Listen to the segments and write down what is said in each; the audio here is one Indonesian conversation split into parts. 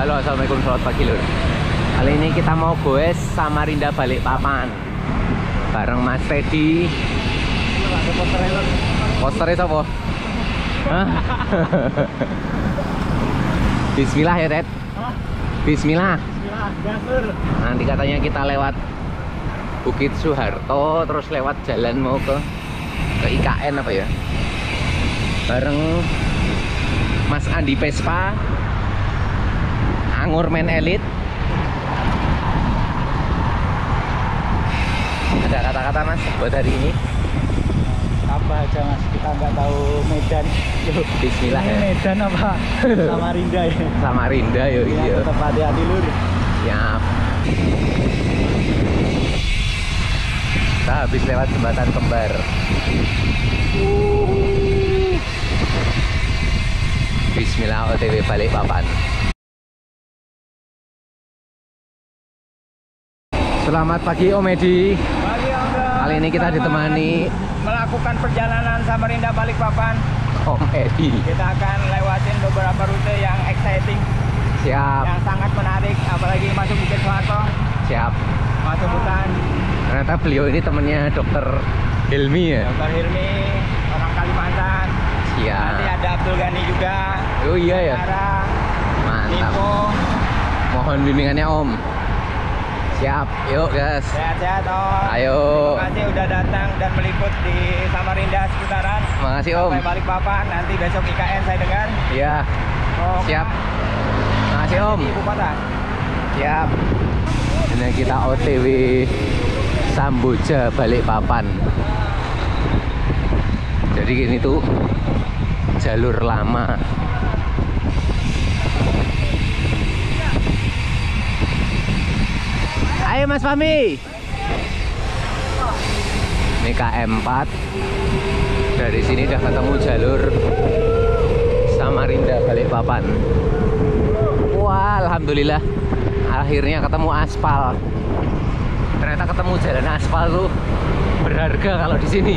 Halo, assalamualaikum selamat pagi lur. Kali ini kita mau goes Samarinda Balikpapan bareng Mas Teddy. Posternya siapa? Bismillah ya Ted. Bismillah. Nanti katanya kita lewat Bukit Soeharto terus lewat jalan mau ke ke IKN apa ya? Bareng Mas Andi Pespa Anggur Men Elite Ada kata-kata mas buat hari ini Apa aja mas, kita nggak tahu Medan. Loh, Bismillah ini ya Medan apa? Samarinda ya. Samarinda yuk Ya, iya tetap hati-hati lur. Siap Kita habis lewat jembatan kembar Bismillah OTW balik papan Selamat pagi Om Edi Pagi Angga. Kali ini kita ditemani melakukan perjalanan Samarinda Balikpapan. Om Edi Kita akan lewatin beberapa rute yang exciting, Siap yang sangat menarik, apalagi masuk Bukit Soeharto, Siap masuk hutan. Ternyata beliau ini temennya dokter Hilmi ya Dr. Hilmi, orang Kalimantan. Nanti Siap ada Abdul Ghani juga. Oh iya ya Mantap Niko, Mohon bimbingannya Om Siap. Yuk gas sehat-sehat Om. Ayo. Terima kasih udah datang dan meliput di Samarinda sekitaran. Makasih Om. Sampai Balikpapan, nanti besok IKN saya dengar. Iya. Oh, Siap. Makasih Om. Di ibu kota. Siap. Ini kita OTW Samboja Balikpapan Jadi ini tuh Jalur lama Ayo Mas Fami Ini KM4 Dari sini udah ketemu jalur Samarinda Balikpapan Wah, alhamdulillah. Akhirnya ketemu aspal. Ternyata ketemu jalan aspal tuh berharga kalau di sini.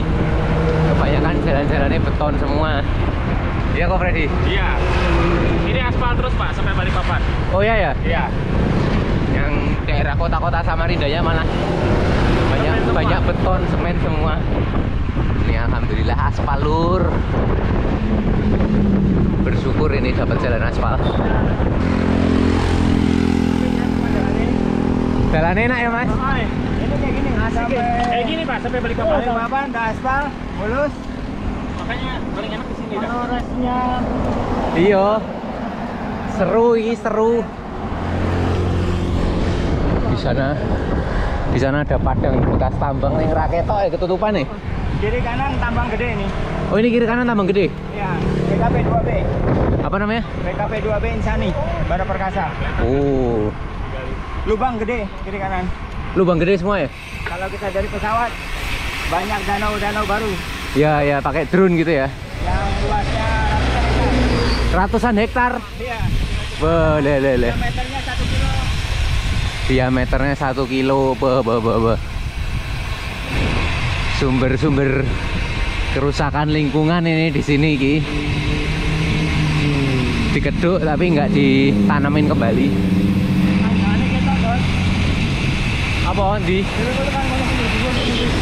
Kebanyakan jalan-jalannya beton semua. Iya kok Freddy? Iya. Ini aspal terus Pak sampai Balikpapan. Oh iya ya. Iya. Yang daerah kota-kota Samarindanya malah banyak Semen semua. banyak beton, semen semua. Ini alhamdulillah aspal lur. Bersyukur ini dapat jalan aspal. Jalan enak ya mas? Ini kayak gini, sampai Kayak gini Pak sampai Balikpapan. Balikpapan, udah aspal, mulus. Makanya paling enak di sini dah. Menorehnya Iya. Seru ini seru. Di sana di sana ada padang bekas tambang yang raketok ya ketutupan nih. kiri kanan tambang gede ini. Oh ini kiri kanan tambang gede. Ya, BKP 2B. Apa namanya? BKP 2B Insani, Bara Perkasa. Oh, Lubang gede kiri kanan. lubang gede semua ya? Kalau kita dari pesawat banyak danau-danau baru Ya ya pakai drone gitu ya. yang luasnya ratusan hektar. Ratusan hektar. Iya. Boleh, boleh, boleh. Diameternya satu kilo. Diameternya satu kilo. Be, be, be, be. Sumber-sumber kerusakan lingkungan ini di sini ki. Dikeduk tapi nggak ditanamin kembali. Apa di?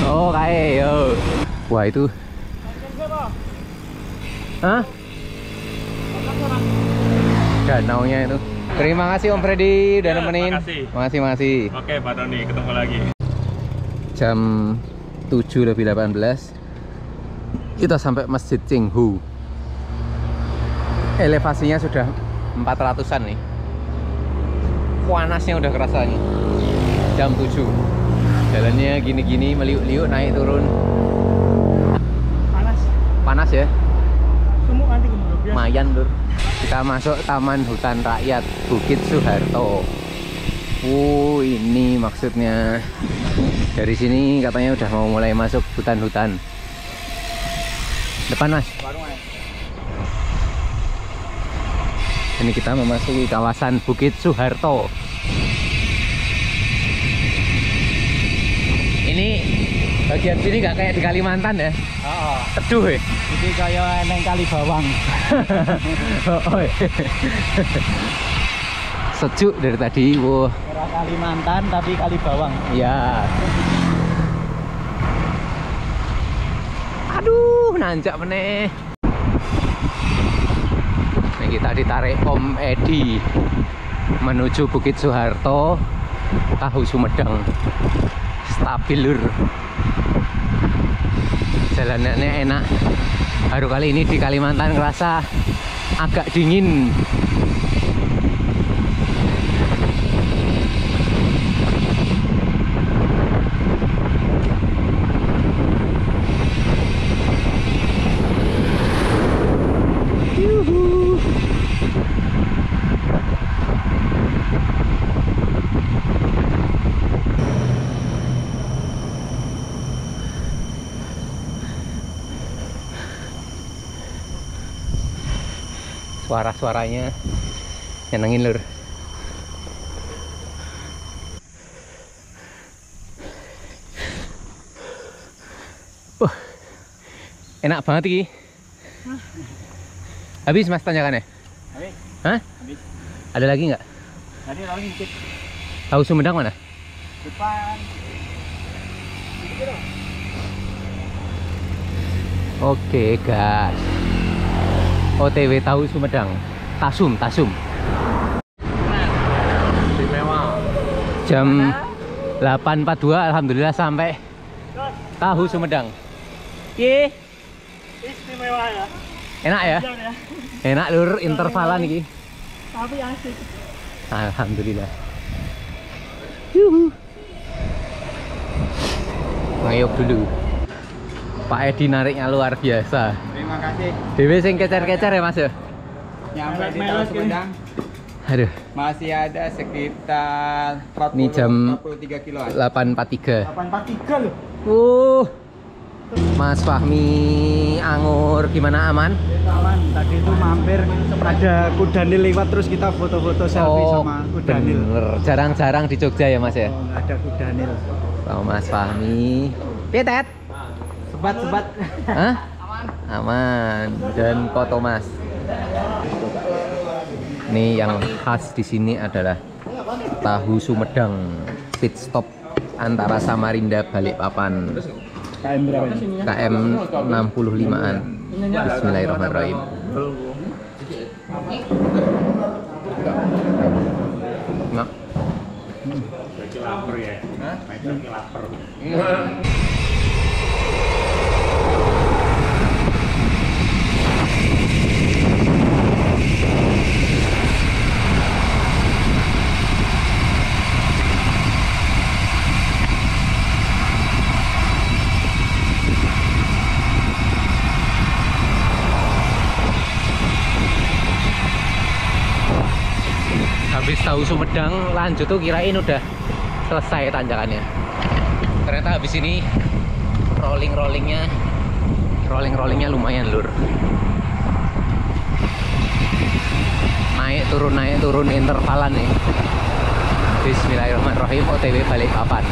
Oh kae yo. Wah itu. Hah? Danaunya itu. Terima kasih Om Freddy udah Ya, nemenin. makasih. Makasih, makasih. Oke Pak Doni, ketemu lagi. Jam 7 lebih 18 kita sampai Masjid Cinghu. Elevasinya sudah 400-an nih. Panasnya udah kerasa nih. Jam 7. Jalannya gini-gini meliuk-liuk naik turun. Panas. Panas ya? Biasa. Lumayan lur. Kita masuk taman hutan rakyat Bukit Soeharto Oh ini maksudnya. Dari sini katanya udah mau mulai masuk hutan-hutan. Depan mas. Ini kita memasuki kawasan Bukit Soeharto ini bagian sini nggak kayak di Kalimantan ya Oh, teduh ya ini kayak neng kali bawang. Oh, iya. sejuk dari tadi. Ora Kalimantan tapi Kali Bawang. ya. Aduh, nanjak meneh. Ini kita ditarik Om Edi menuju Bukit Soeharto, Tahu Sumedang. Stabil lur. Jalanannya enak. Baru kali ini di Kalimantan ngerasa agak dingin. Suara-suaranya nyenengin lur. Wah, enak banget ini. Habis mas tanyakan ya? Habis. Hah? Habis. Ada lagi nggak? Tadi rolling dikit. Tahu Sumedang mana? Depan. Oke gas. OTW tahu Sumedang. Tasum, Tasum. Jam 8.42 Alhamdulillah sampai tahu Sumedang. Istimewa ya. Enak ya? Jauh ya. Enak lur intervalan iki. Tapi asik. Alhamdulillah. Yuhu. Ngayok dulu. Pak Edi nariknya luar biasa. Terima kasih. Dewe sing kecer-kecer ya Mas ya? Nyampe di melet Sumedang. Aduh, Masih ada sekitar 40 Ini jam 43 kilo. 8.43. 843 loh. Uh. Mas Fahmi Anggur gimana aman? Aman, tadi itu mampir ada kudanil lewat terus kita foto-foto selfie sama kudanil. Oh, bener. Jarang-jarang di Jogja ya Mas ya? Oh, ada kudanil. Sama Mas Fahmi. Pietet? Sebat-sebat. Hah? Aman. Dan foto Mas. Ini yang khas di sini adalah tahu Sumedang pit stop antara Samarinda Balikpapan KM berapa ini? KM 65-an. Bismillahirrahmanirrahim. Nggak. Lagi lapar ya. Hah? Lapar. lanjut tuh kirain udah selesai tanjakannya. Ternyata habis ini rolling rollingnya rolling rollingnya lumayan lur. Naik turun naik turun intervalan nih. Bismillahirrahmanirrahim OTW balik papan.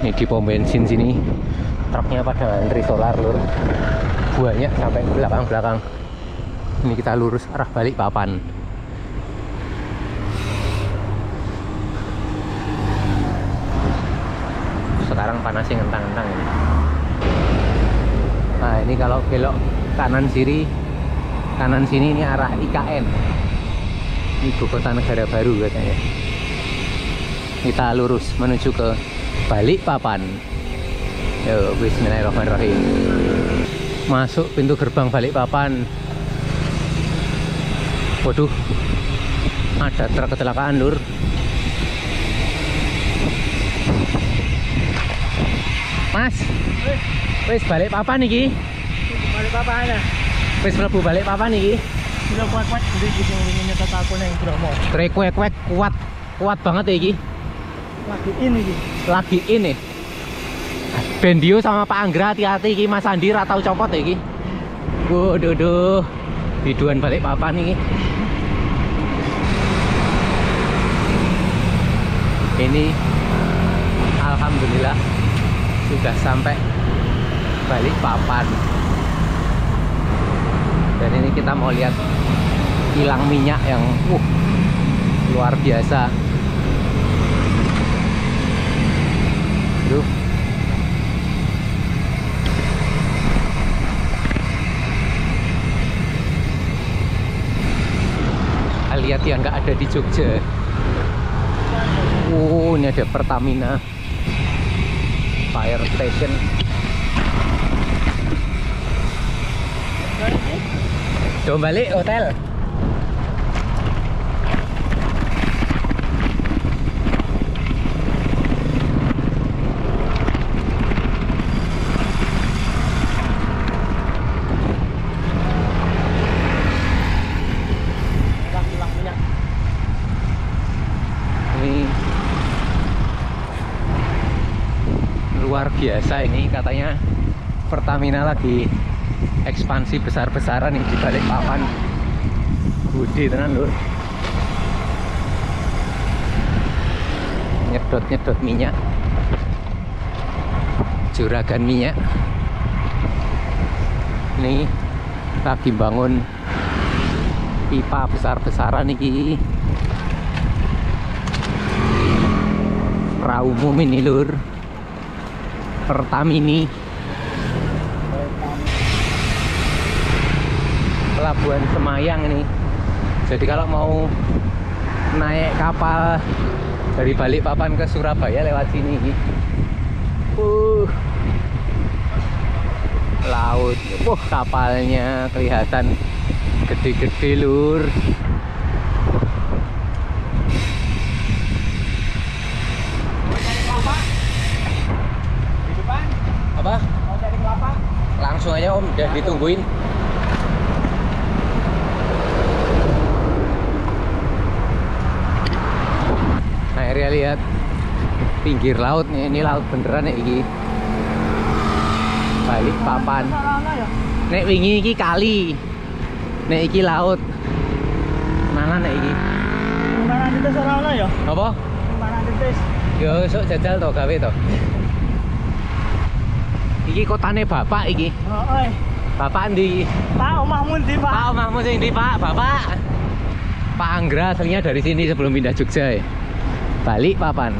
Ini di pom bensin sini truknya pada antri solar lur banyak sampai belakang-belakang ini kita lurus arah balik papan. Sekarang panasnya ngentang-ngentang ini. Nah ini kalau belok kanan kiri kanan sini ini arah IKN ibu kota negara baru katanya. Kita lurus menuju ke balik papan. Yo, bismillahirrahmanirrahim. Masuk pintu gerbang balik papan. Waduh. Ada truk kecelakaan, Lur. Mas. Wis balik papan iki. Balik apa ya? Wis mlebu balik papan iki. Udah kuat-kuat jadi gitu ini aku Bromo. Kuat. Kuat banget ya iki. Lagi ini. Lagi ini. Bendio sama Pak Anggra hati-hati iki Mas Andi ra tau copot iki. Waduh duh. Biduan balik papan iki. Ini alhamdulillah sudah sampai balik papan. Dan ini kita mau lihat kilang minyak yang uh, luar biasa. Duh. Lihat yang nggak ada di Jogja. Oh, ini ada Pertamina Fire Station. Coba balik hotel. Ini luar biasa ini katanya Pertamina lagi ekspansi besar-besaran nih di balik papan. Budi tenan lur. Nyedot-nyedot minyak. Juragan minyak. Ini lagi bangun pipa besar-besaran nih perahu umum ini lur Pertamini Pelabuhan Semayang ini. Jadi kalau mau naik kapal dari Balikpapan ke Surabaya lewat sini uh. Laut. Wah kapalnya kelihatan gede-gede lur Di depan apa mau cari kelapa. Langsung aja om. Udah ditungguin. Nah Area lihat pinggir laut nih. Ini laut beneran ya iki. Balik papan. Nek wingi iki kali. Nek iki laut. Mana nek iki? Mana titis sarana ya? apa? Mana titis? yo sok jajal to gawe to iki kotane bapak iki Heeh. bapak ndi Pak omahmu ndi, Pak? Pak omahmu sing ndi Pak? Bapak. Pak Anggra aslinya dari sini sebelum pindah Jogja ya. Balik papan.